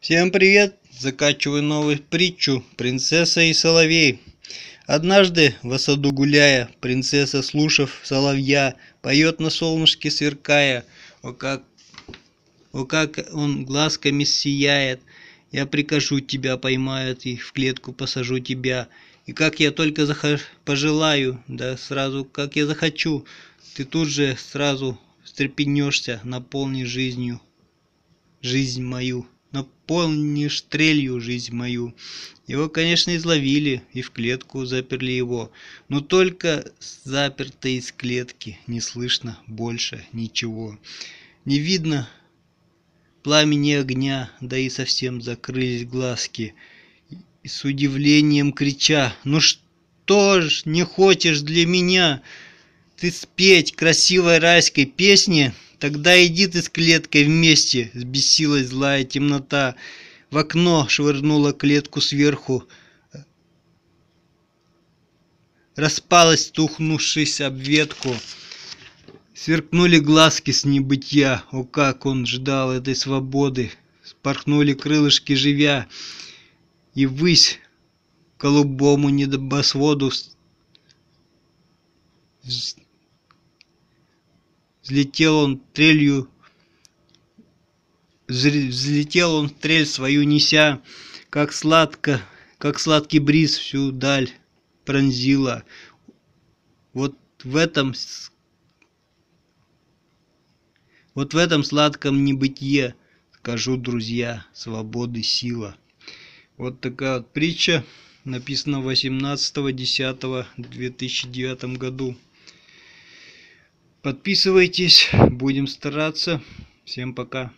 Всем привет! Закачиваю новую притчу «Принцесса и соловей». Однажды, в саду гуляя, принцесса, слушав соловья, поет на солнышке сверкая. О как, о как он глазками сияет! Я прикажу тебя поймают и в клетку посажу тебя. И как я только захож... пожелаю, да сразу как я захочу, ты тут же сразу встрепенешься, наполнишь жизнью жизнь мою наполнишь трелью жизнь мою. Его, конечно, изловили и в клетку заперли его, но только заперто из клетки не слышно больше ничего. Не видно пламени огня, да и совсем закрылись глазки. И с удивлением крича, «Ну что ж не хочешь для меня ты спеть красивой райской песни?» Тогда иди ты с клеткой вместе, сбесилась злая темнота. В окно швырнула клетку сверху. Распалась, тухнувшись об ветку. Сверкнули глазки с небытия, о как он ждал этой свободы. Спорхнули крылышки живя, и высь голубому небосводу Взлетел он трелью, взлетел он трель свою неся, как сладко, как сладкий бриз всю даль пронзила. Вот в этом вот в этом сладком небытие, скажу, друзья, свободы сила. Вот такая вот притча, написана 18.10.2009 году. Подписывайтесь, будем стараться. Всем пока.